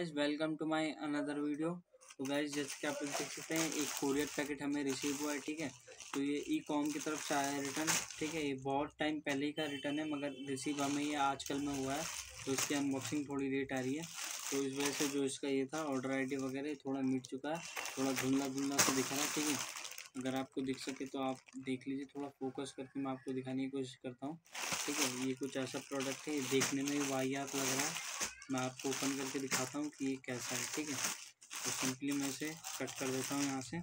Guys welcome to my another video तो guys जैसे कि आप देख सकते हैं, एक कोरियर पैकेट हमें रिसीव हुआ है, ठीक है? तो ये ई कॉम की तरफ़ से आया है रिटर्न ठीक है? ये बहुत टाइम पहले ही का रिटर्न है, मगर रिसीव हमें ये आजकल में हुआ है। तो इसकी अनबॉक्सिंग थोड़ी लेट आ रही है। तो इस वजह से जो इसका ये था ऑर्डर आईडी वगैरह थोड़ा मिट चुका है। थोड़ा धुंधला धुंधला सा दिख रहा है, ठीक है? अगर आपको दिख सके तो आप देख लीजिए, थोड़ा फोकस करके मैं आपको दिखाने की कोशिश करता हूँ, ठीक है? ये कुछ ऐसा प्रोडक्ट है देखने में वाहियात लग रहा है। मैं आपको ओपन करके दिखाता हूँ कि ये कैसा है, ठीक है? तो सिंपली मैं इसे कट कर देता हूँ यहाँ से।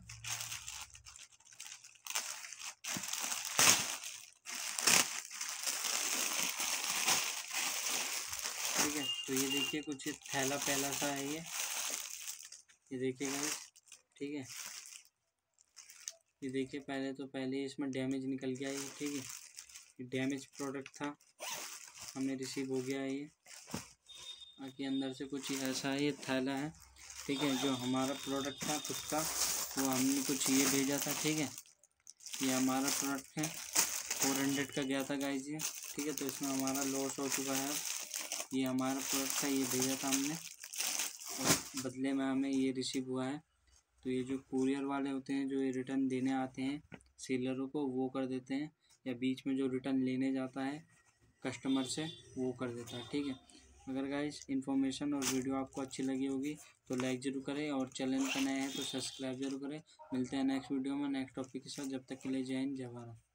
ठीक है? तो ये देखिए कुछ थैला पहला सा है ये। ये देखिए ठीक है? ये देखिए पहले तो पहले इसमें डैमेज निकल गया ये, ठीक है? डैमेज प्रोडक्ट था। हमें रिसीव हो गया ये। बाकी अंदर से कुछ ऐसा ये थैला है, ठीक है, जो हमारा प्रोडक्ट था, खुद का, वो हमने कुछ ये भेजा था, ठीक है। ये हमारा प्रोडक्ट है फोर हंड्रेड का गया था गाइज़ ये, ठीक है तो इसमें हमारा लॉस हो चुका है। ये हमारा प्रोडक्ट था, ये भेजा था हमने, और बदले में हमें ये रिसीव हुआ है। तो ये जो कुरियर वाले होते हैं, जो ये रिटर्न देने आते हैं सेलरों को, वो कर देते हैं, या बीच में जो रिटर्न लेने जाता है कस्टमर से, वो कर देता है, ठीक है। अगर गाइस इन्फॉर्मेशन और वीडियो आपको अच्छी लगी होगी तो लाइक ज़रूर करें और चैनल पर नए हैं तो सब्सक्राइब ज़रूर करें। मिलते हैं नेक्स्ट वीडियो में नेक्स्ट टॉपिक के साथ। जब तक के लिए जय हिंद, जय भारत।